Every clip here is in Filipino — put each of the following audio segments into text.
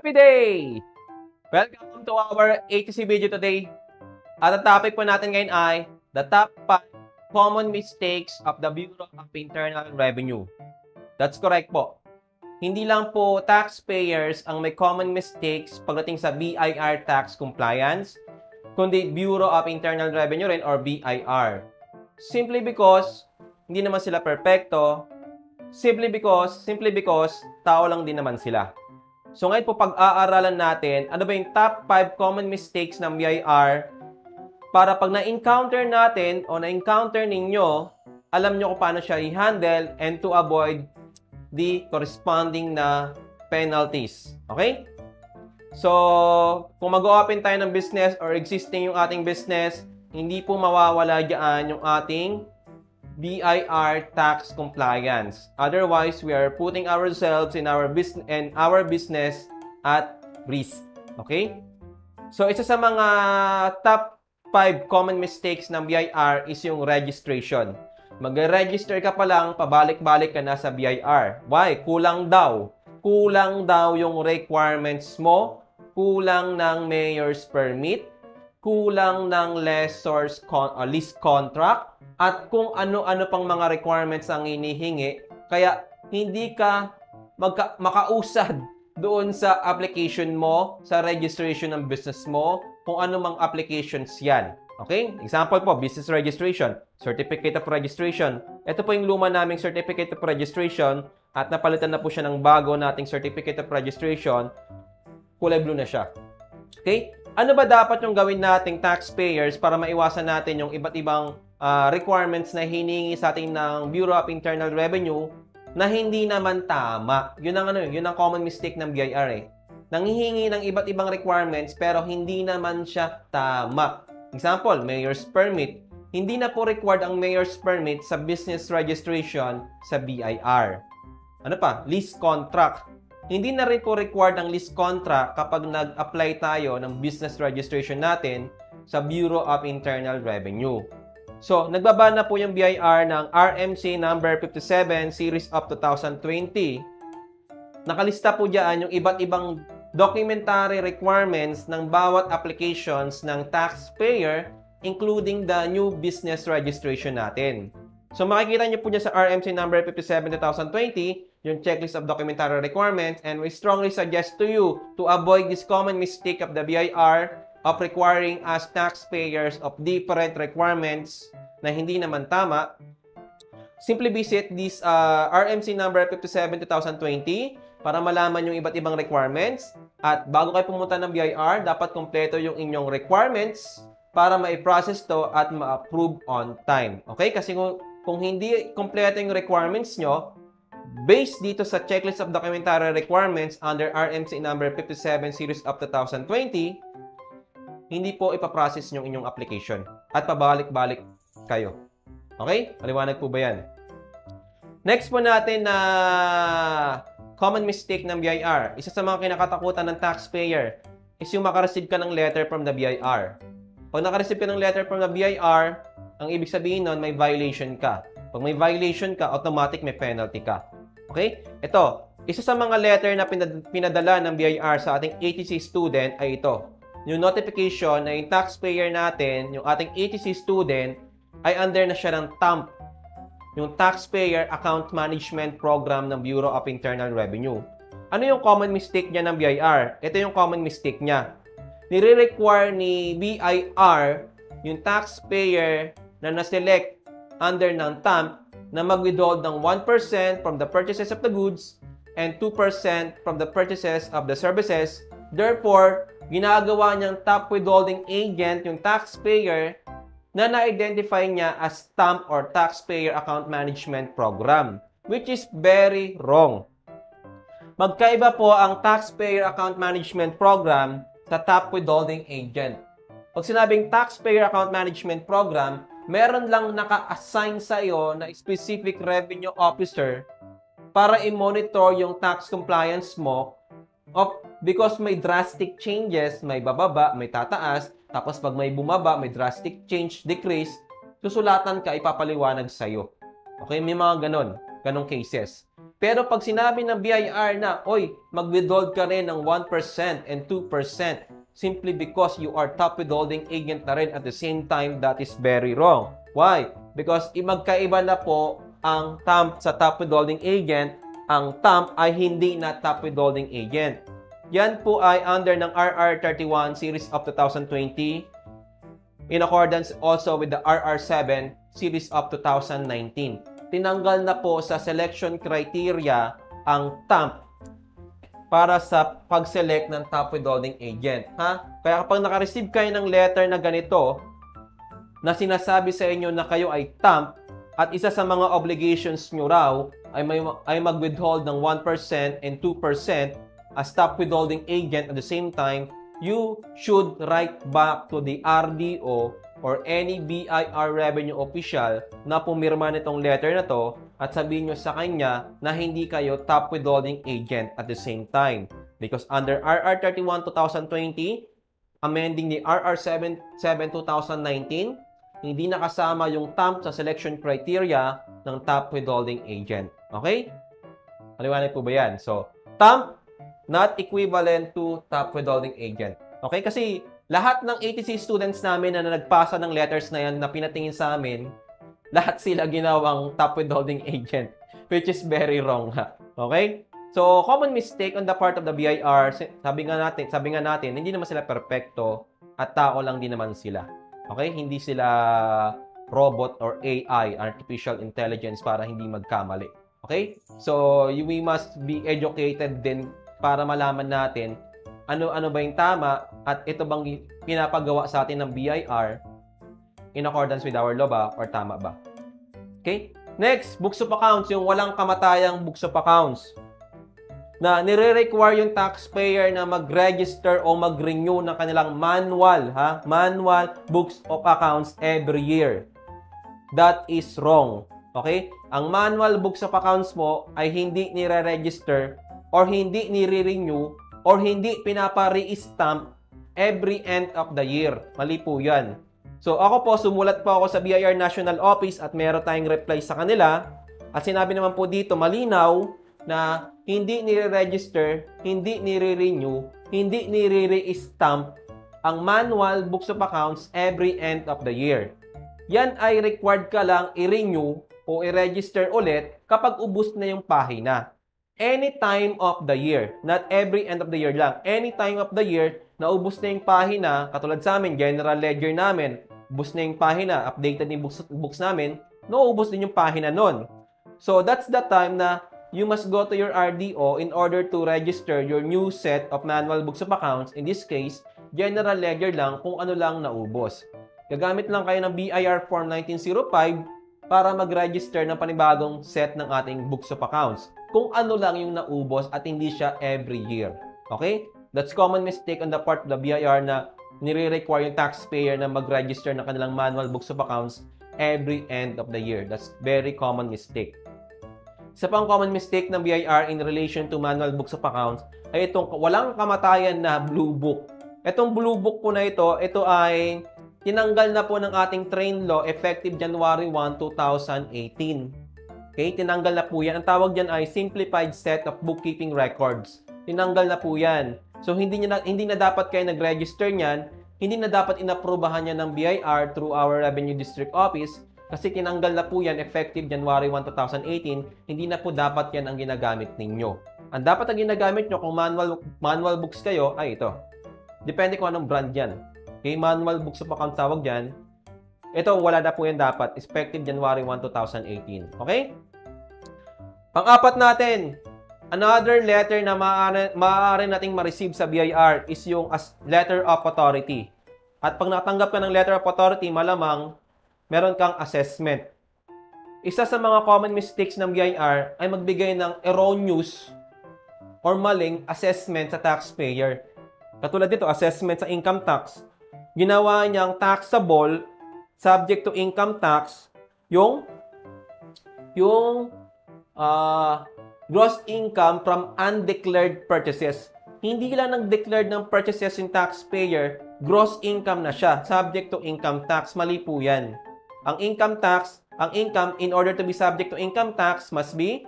Happy day! Welcome to our ATC video today. At ang topic po natin ngayon ay the top 5 common mistakes of the Bureau of Internal Revenue. That's correct po. Hindi lang po taxpayers ang may common mistakes pagdating sa BIR tax compliance, kundi Bureau of Internal Revenue rin or BIR. Simply because hindi naman sila perpekto, simply because, simply because tao lang din naman sila. So ngayon po pag-aaralan natin, ano ba yung top 5 common mistakes ng BIR para pag na-encounter natin o na-encounter ninyo, alam nyo kung paano siya i-handle and to avoid the corresponding na penalties. Okay? So, kung mag-open tayo ng business or existing yung ating business, hindi po mawawala dyan yung ating BIR tax compliance. Otherwise, we are putting ourselves in our business and our business at risk. Okay? So, isa sa mga top 5 common mistakes ng BIR is yung registration. Mag-register ka pa lang, pabalik-balik ka na sa BIR. Why? Kulang daw. Kulang daw yung requirements mo. Kulang ng mayor's permit. Kulang ng lessor's con- uh, lease contract at kung ano-ano pang mga requirements ang inihingi. Kaya hindi ka magka- makausad doon sa application mo, sa registration ng business mo, kung ano mang applications yan. Okay? Example po, business registration, certificate of registration. Ito po yung luma naming certificate of registration at napalitan na po siya ng bago nating certificate of registration. Kulay blue na siya. Okay? Ano ba dapat yung gawin nating taxpayers para maiwasan natin yung iba't ibang uh, requirements na hiningi sa atin ng Bureau of Internal Revenue na hindi naman tama. Yun ang ano, yun ang common mistake ng BIR eh. Nanghihingi ng iba't ibang requirements pero hindi naman siya tama. Example, mayor's permit. Hindi na po required ang mayor's permit sa business registration sa BIR. Ano pa? Lease contract. Hindi na rin po required ang lease contract kapag nag-apply tayo ng business registration natin sa Bureau of Internal Revenue. So, nagbaba na po yung BIR ng RMC number 57 series of 2020. Nakalista po diyan yung iba't ibang documentary requirements ng bawat applications ng taxpayer including the new business registration natin. So makikita niyo po dyan sa RMC number 57 2020 yung checklist of documentary requirements and we strongly suggest to you to avoid this common mistake of the BIR of requiring us taxpayers of different requirements na hindi naman tama, simply visit this uh, RMC number 57-2020 para malaman yung iba't ibang requirements. At bago kayo pumunta ng BIR, dapat kompleto yung inyong requirements para ma-process to at ma-approve on time. Okay? Kasi kung, kung hindi kompleto yung requirements nyo, based dito sa checklist of documentary requirements under RMC number 57 series of 2020, hindi po ipaprocess yung inyong application at pabalik-balik kayo. Okay? Maliwanag po ba yan? Next po natin na common mistake ng BIR. Isa sa mga kinakatakutan ng taxpayer is yung makareceive ka ng letter from the BIR. Pag nakareceive ka ng letter from the BIR, ang ibig sabihin nun, may violation ka. Pag may violation ka, automatic may penalty ka. Okay? Ito, isa sa mga letter na pinadala ng BIR sa ating ATC student ay ito yung notification na yung taxpayer natin, yung ating ETC student, ay under na siya ng TAMP, yung Taxpayer Account Management Program ng Bureau of Internal Revenue. Ano yung common mistake niya ng BIR? Ito yung common mistake niya. Nire-require ni BIR yung taxpayer na na-select under ng TAMP na mag-withhold ng 1% from the purchases of the goods and 2% from the purchases of the services. Therefore, ginagawa niyang top withholding agent yung taxpayer na na-identify niya as TAMP or Taxpayer Account Management Program, which is very wrong. Magkaiba po ang Taxpayer Account Management Program sa top withholding agent. Pag sinabing Taxpayer Account Management Program, meron lang naka-assign sa iyo na specific revenue officer para i-monitor yung tax compliance mo of because may drastic changes, may bababa, may tataas, tapos pag may bumaba, may drastic change, decrease, susulatan ka, ipapaliwanag sa'yo. Okay, may mga ganon, ganong cases. Pero pag sinabi ng BIR na, oy, mag-withhold ka rin ng 1% and 2% simply because you are top withholding agent na rin at the same time, that is very wrong. Why? Because magkaiba na po ang TAMP sa top withholding agent, ang TAMP ay hindi na top withholding agent. Yan po ay under ng RR31 series of 2020 in accordance also with the RR7 series of 2019. Tinanggal na po sa selection criteria ang TAMP para sa pag-select ng top withholding agent. Ha? Kaya kapag naka-receive kayo ng letter na ganito, na sinasabi sa inyo na kayo ay TAMP, at isa sa mga obligations nyo raw ay, may, ay mag-withhold ng 1% and 2% as top withholding agent at the same time, you should write back to the RDO or any BIR revenue official na pumirma nitong letter na to at sabihin nyo sa kanya na hindi kayo top withholding agent at the same time. Because under RR31 2020, amending the RR7 2019, hindi nakasama yung TAMP sa selection criteria ng top withholding agent. Okay? Maliwanag po ba yan? So, TAMP not equivalent to top withholding agent. Okay? Kasi lahat ng ATC students namin na nagpasa ng letters na yan na pinatingin sa amin, lahat sila ginawang top withholding agent, which is very wrong ha. Okay? So, common mistake on the part of the BIR, sabi nga natin, sabi nga natin, hindi naman sila perpekto at tao lang din naman sila. Okay? Hindi sila robot or AI, artificial intelligence para hindi magkamali. Okay? So, we must be educated din para malaman natin ano-ano ba yung tama at ito bang pinapagawa sa atin ng BIR in accordance with our law ba or tama ba. Okay? Next, books of accounts, yung walang kamatayang books of accounts na nire-require yung taxpayer na mag-register o mag-renew ng kanilang manual, ha? Manual books of accounts every year. That is wrong. Okay? Ang manual books of accounts mo ay hindi nire-register or hindi nire-renew or hindi pinapa-re-stamp every end of the year. Mali po yan. So ako po, sumulat po ako sa BIR National Office at meron tayong reply sa kanila. At sinabi naman po dito, malinaw na hindi nire-register, hindi nire-renew, hindi nire-re-stamp ang manual books of accounts every end of the year. Yan ay required ka lang i-renew o i-register ulit kapag ubus na yung pahina any time of the year. Not every end of the year lang. Any time of the year, naubos na yung pahina, katulad sa amin, general ledger namin, ubos na yung pahina, updated yung books, books namin, naubos din yung pahina nun. So, that's the time na you must go to your RDO in order to register your new set of manual books of accounts. In this case, general ledger lang kung ano lang naubos. Gagamit lang kayo ng BIR Form 1905 para mag-register ng panibagong set ng ating books of accounts kung ano lang yung naubos at hindi siya every year. Okay? That's common mistake on the part of the BIR na nire-require yung taxpayer na mag-register ng kanilang manual books of accounts every end of the year. That's very common mistake. Isa pang common mistake ng BIR in relation to manual books of accounts ay itong walang kamatayan na blue book. Itong blue book po na ito, ito ay tinanggal na po ng ating train law effective January 1, 2018. Okay, tinanggal na po yan. Ang tawag diyan ay simplified set of bookkeeping records. Tinanggal na po yan. So hindi na, hindi na dapat kayo nag-register niyan, hindi na dapat inaprubahan niya ng BIR through our Revenue District Office kasi tinanggal na po yan effective January 1, 2018. Hindi na po dapat yan ang ginagamit ninyo. Ang dapat ang ginagamit nyo kung manual, manual books kayo ay ito. Depende kung anong brand yan. Okay, manual books of account tawag dyan. Ito, wala na po yan dapat. Effective January 1, 2018. Okay? Pang-apat natin, another letter na maaari, nating ma-receive sa BIR is yung as letter of authority. At pag natanggap ka ng letter of authority, malamang meron kang assessment. Isa sa mga common mistakes ng BIR ay magbigay ng erroneous or maling assessment sa taxpayer. Katulad dito, assessment sa income tax. Ginawa niyang taxable subject to income tax yung yung uh, gross income from undeclared purchases. Hindi lang nag-declare ng purchases yung taxpayer, gross income na siya, subject to income tax. Mali po yan. Ang income tax, ang income, in order to be subject to income tax, must be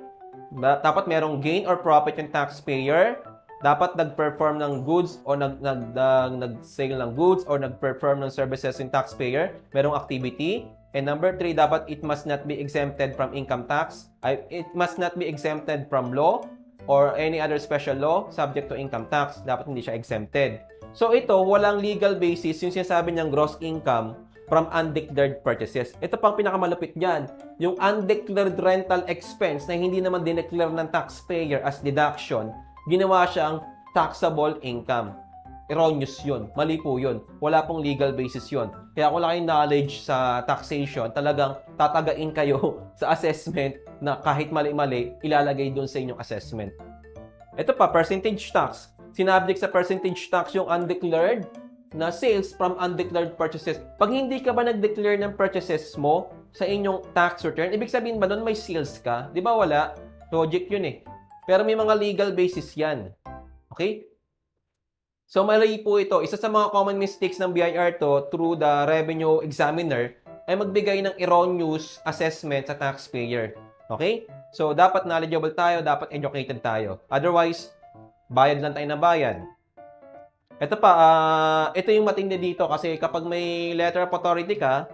Da- dapat merong gain or profit yung taxpayer. Dapat nag-perform ng goods o nag, nag, nag, nag-sale ng goods or nag-perform ng services yung taxpayer. Merong activity. And number three, dapat it must not be exempted from income tax. It must not be exempted from law or any other special law subject to income tax. Dapat hindi siya exempted. So ito, walang legal basis yung sinasabi niyang gross income from undeclared purchases. Ito pang pinakamalupit dyan. Yung undeclared rental expense na hindi naman dineclare ng taxpayer as deduction, ginawa siyang taxable income. Erroneous yun. Mali po yun. Wala pong legal basis yun. Kaya kung wala kayong knowledge sa taxation, talagang tatagain kayo sa assessment na kahit mali-mali, ilalagay doon sa inyong assessment. Ito pa, percentage tax. Sinabject sa percentage tax yung undeclared na sales from undeclared purchases. Pag hindi ka ba nag-declare ng purchases mo sa inyong tax return, ibig sabihin ba doon may sales ka? Di ba wala? Logic yun eh. Pero may mga legal basis yan. Okay? So mali po ito. Isa sa mga common mistakes ng BIR to through the revenue examiner ay magbigay ng erroneous assessment sa taxpayer. Okay? So dapat knowledgeable tayo, dapat educated tayo. Otherwise, bayad lang tayo na bayad. Ito pa, ah, ito yung matindi dito kasi kapag may letter of authority ka,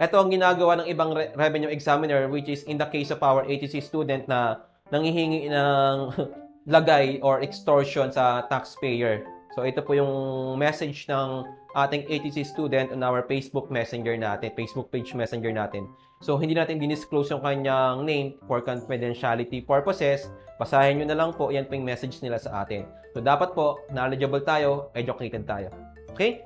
ito ang ginagawa ng ibang re- revenue examiner which is in the case of our ATC student na nangihingi ng lagay or extortion sa taxpayer. So ito po yung message ng ating ATC student on our Facebook Messenger natin, Facebook page Messenger natin. So hindi natin dinisclose yung kanyang name for confidentiality purposes. Basahin nyo na lang po, yan po yung message nila sa atin. So dapat po, knowledgeable tayo, educated tayo. Okay?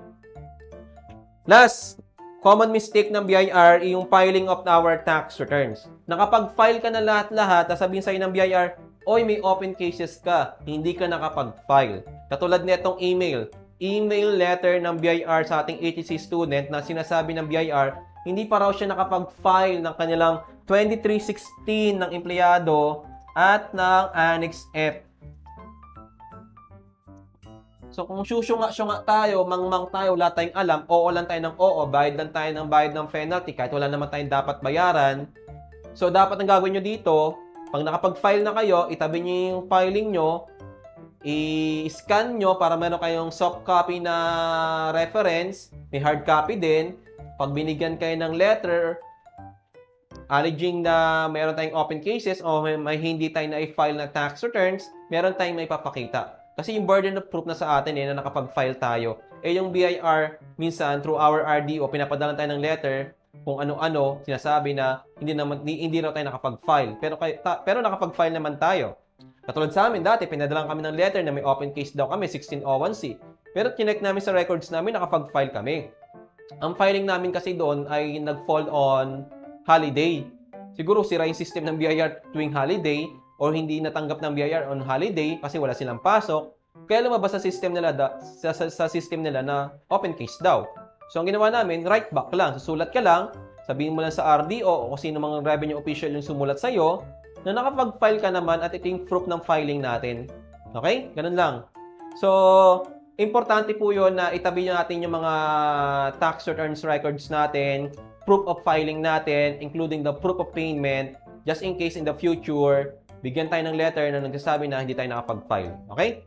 Last, common mistake ng BIR yung filing of our tax returns. Nakapag-file ka na lahat-lahat, sasabihin sa'yo ng BIR, Oy, may open cases ka, hindi ka nakapag-file. Katulad nitong email, email letter ng BIR sa ating ATC student na sinasabi ng BIR, hindi pa raw siya nakapag-file ng kanilang 2316 ng empleyado at ng Annex F. So kung susunga-sunga tayo, mangmang tayo, wala tayong alam, oo lang tayo ng oo, bayad lang tayo ng bayad ng penalty kahit wala naman tayong dapat bayaran. So dapat ang gagawin nyo dito, pag nakapag-file na kayo, itabi nyo yung filing nyo, i-scan nyo para meron kayong soft copy na reference, may hard copy din. Pag binigyan kayo ng letter, alleging na meron tayong open cases o may, may hindi tayo na i-file na tax returns, meron tayong may papakita. Kasi yung burden of proof na sa atin eh, na nakapag-file tayo. Eh yung BIR, minsan through our RDO, pinapadala tayo ng letter kung ano-ano, sinasabi na hindi naman hindi, raw tayo nakapag-file. Pero kay, ta, pero nakapag-file naman tayo. Katulad sa amin dati, pinadala kami ng letter na may open case daw kami 1601C. Pero chinek namin sa records namin nakapag-file kami. Ang filing namin kasi doon ay nag-fall on holiday. Siguro sira yung system ng BIR tuwing holiday or hindi natanggap ng BIR on holiday kasi wala silang pasok. Kaya lumabas sa system nila da, sa, sa, sa system nila na open case daw. So, ang ginawa namin, write back lang. Susulat ka lang, sabihin mo lang sa RDO o kung sino mga revenue official yung sumulat sa'yo, na nakapag-file ka naman at ito yung proof ng filing natin. Okay? Ganun lang. So, importante po yun na itabi natin yung mga tax returns records natin, proof of filing natin, including the proof of payment, just in case in the future, bigyan tayo ng letter na nagsasabi na hindi tayo nakapag-file. Okay?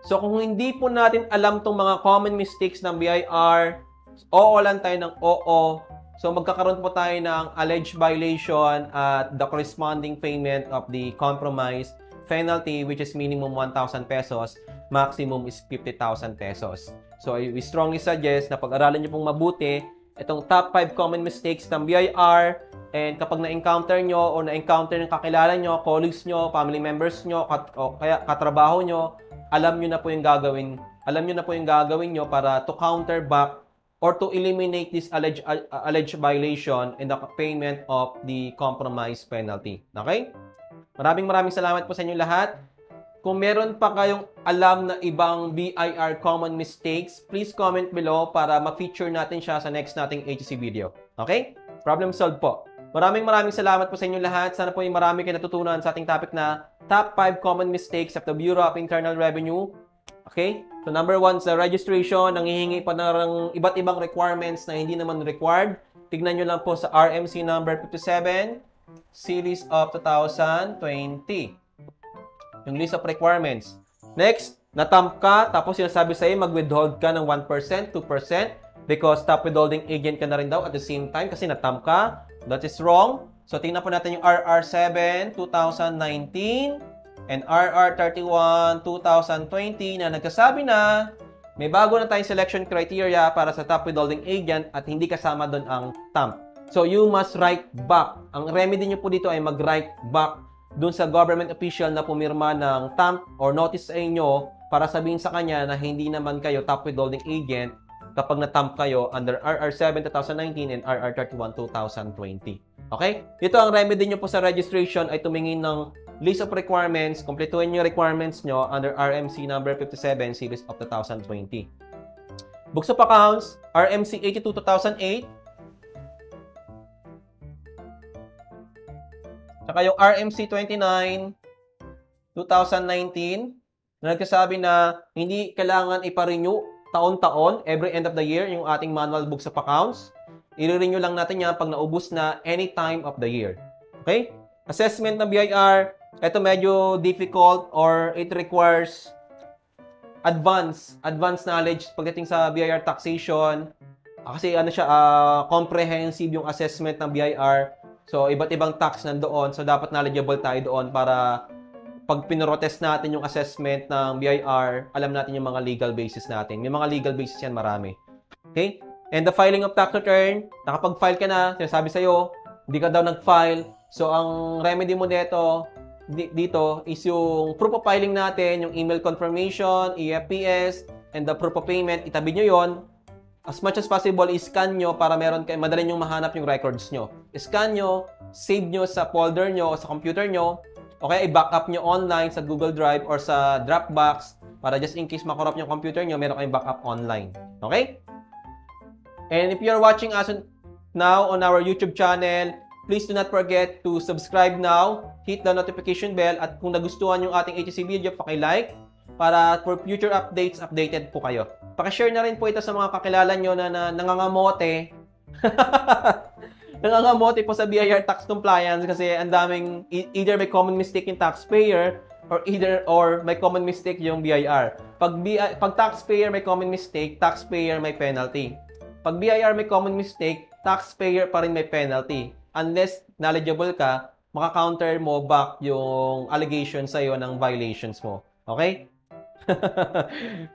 So, kung hindi po natin alam tong mga common mistakes ng BIR, oo lang tayo ng oo. So, magkakaroon po tayo ng alleged violation at the corresponding payment of the compromise penalty which is minimum 1,000 pesos, maximum is 50,000 pesos. So, we strongly suggest na pag-aralan nyo pong mabuti itong top 5 common mistakes ng BIR and kapag na-encounter nyo o na-encounter ng kakilala nyo, colleagues nyo, family members nyo, kat- o kaya katrabaho nyo, alam nyo na po yung gagawin, alam nyo na po yung gagawin nyo para to counter back or to eliminate this alleged, uh, alleged violation and the payment of the compromise penalty. Okay? Maraming maraming salamat po sa inyo lahat. Kung meron pa kayong alam na ibang BIR common mistakes, please comment below para ma-feature natin siya sa next nating HC video. Okay? Problem solved po. Maraming maraming salamat po sa inyo lahat. Sana po ay marami kayo natutunan sa ating topic na Top 5 Common Mistakes of the Bureau of Internal Revenue. Okay? So number one, sa registration, nangihingi pa ng iba't ibang requirements na hindi naman required. Tignan nyo lang po sa RMC number 57 series of 2020. Yung list of requirements. Next, natamp ka, tapos sinasabi sa'yo, mag-withhold ka ng 1%, 2%, because top withholding agent ka na rin daw at the same time kasi natamp ka. That is wrong. So, tingnan po natin yung RR7 2019 and RR31 2020 na nagsasabi na may bago na tayong selection criteria para sa top withholding agent at hindi kasama doon ang TAMP. So, you must write back. Ang remedy nyo po dito ay mag-write back doon sa government official na pumirma ng TAMP or notice sa inyo para sabihin sa kanya na hindi naman kayo top withholding agent kapag na-TAMP kayo under RR7 2019 and RR31 2020. Okay? Dito ang remedy nyo po sa registration ay tumingin ng list of requirements, kompletuhin yung requirements nyo under RMC number 57 series of 2020. Books of Accounts, RMC 82-2008. Saka yung RMC 29 2019 na nagsasabi na hindi kailangan ipa-renew taon-taon, every end of the year, yung ating manual books of accounts. I-renew lang natin yan pag naubos na any time of the year. Okay? Assessment ng BIR, ito medyo difficult or it requires advance, advanced knowledge pagdating sa BIR taxation. Ah, kasi ano siya, uh, comprehensive yung assessment ng BIR. So, iba't ibang tax nandoon. So, dapat knowledgeable tayo doon para pag pinrotest natin yung assessment ng BIR, alam natin yung mga legal basis natin. May mga legal basis yan marami. Okay? And the filing of tax return, nakapag-file ka na, sinasabi sa'yo, hindi ka daw nag-file. So, ang remedy mo dito, dito is yung proof of filing natin, yung email confirmation, EFPS, and the proof of payment. Itabi nyo yon As much as possible, i-scan nyo para meron kayo, madali nyo mahanap yung records nyo. I-scan nyo, save nyo sa folder nyo o sa computer nyo, o kaya i-backup nyo online sa Google Drive or sa Dropbox para just in case makorrupt yung computer nyo, meron kayong backup online. Okay? And if you're watching us now on our YouTube channel, Please do not forget to subscribe now, hit the notification bell, at kung nagustuhan yung ating ATC video, paki-like para for future updates, updated po kayo. Paki-share na rin po ito sa mga kakilala nyo na, na nangangamote. nangangamote po sa BIR tax compliance kasi ang daming e, either may common mistake yung taxpayer or either or may common mistake yung BIR. Pag, BI, pag taxpayer may common mistake, taxpayer may penalty. Pag BIR may common mistake, taxpayer pa rin may penalty unless knowledgeable ka, maka-counter mo back yung allegation sa iyo ng violations mo. Okay?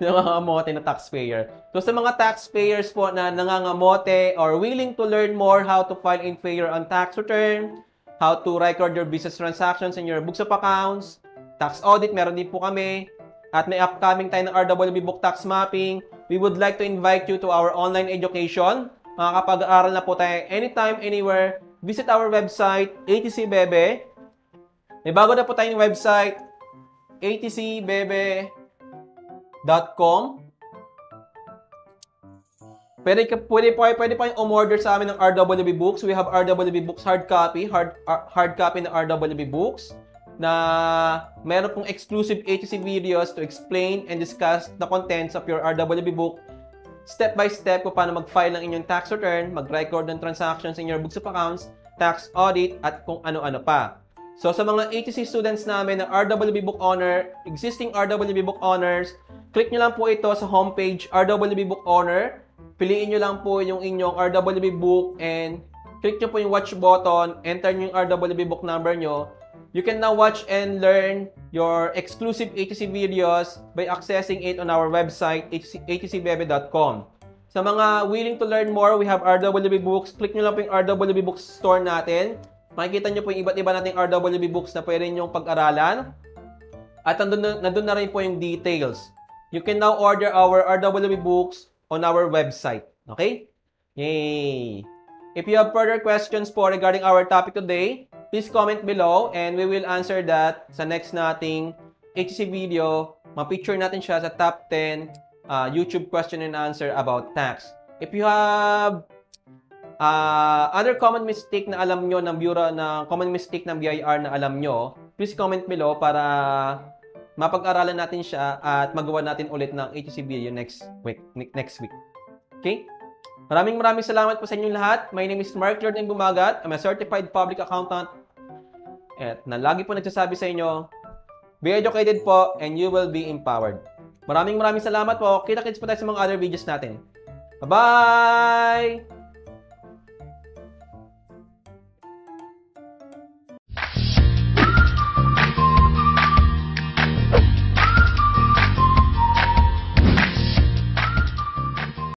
nangangamote na taxpayer. So sa mga taxpayers po na nangangamote or willing to learn more how to file in failure on tax return, how to record your business transactions in your books of accounts, tax audit, meron din po kami. At may upcoming tayo ng RWB Book Tax Mapping. We would like to invite you to our online education. Makakapag-aaral na po tayo anytime, anywhere visit our website, ATC Bebe. May bago na po tayong website, atcbebe.com. Pwede, pwede, po, pwede pa yung umorder sa amin ng RWB Books. We have RWB Books hard copy, hard, uh, hard copy ng RWB Books na meron pong exclusive ATC videos to explain and discuss the contents of your RWB book step by step kung paano mag-file ng inyong tax return, mag-record ng transactions in your books of accounts, tax audit, at kung ano-ano pa. So, sa mga ATC students namin na RWB Book Honor, existing RWB Book Honors, click nyo lang po ito sa homepage RWB Book Honor. Piliin nyo lang po yung inyong RWB book and click nyo po yung watch button, enter nyo yung RWB book number nyo, You can now watch and learn your exclusive ATC videos by accessing it on our website, atcbebe.com. Sa mga willing to learn more, we have RWB Books. Click nyo lang po yung RWB Books store natin. Makikita nyo po yung iba't iba nating RWB Books na pwede nyo pag-aralan. At nandun na, nandun na rin po yung details. You can now order our RWB Books on our website. Okay? Yay! If you have further questions po regarding our topic today, please comment below and we will answer that sa next nating HC video. Ma-picture natin siya sa top 10 uh, YouTube question and answer about tax. If you have uh, other common mistake na alam nyo ng Bureau, na common mistake ng BIR na alam nyo, please comment below para mapag-aralan natin siya at magawa natin ulit ng HC video next week. Next week. Okay? Maraming maraming salamat po sa inyong lahat. My name is Mark Jordan Bumagat. I'm a certified public accountant at na lagi po nagsasabi sa inyo, be educated po and you will be empowered. Maraming maraming salamat po. Kita-kits po tayo sa mga other videos natin. Bye-bye!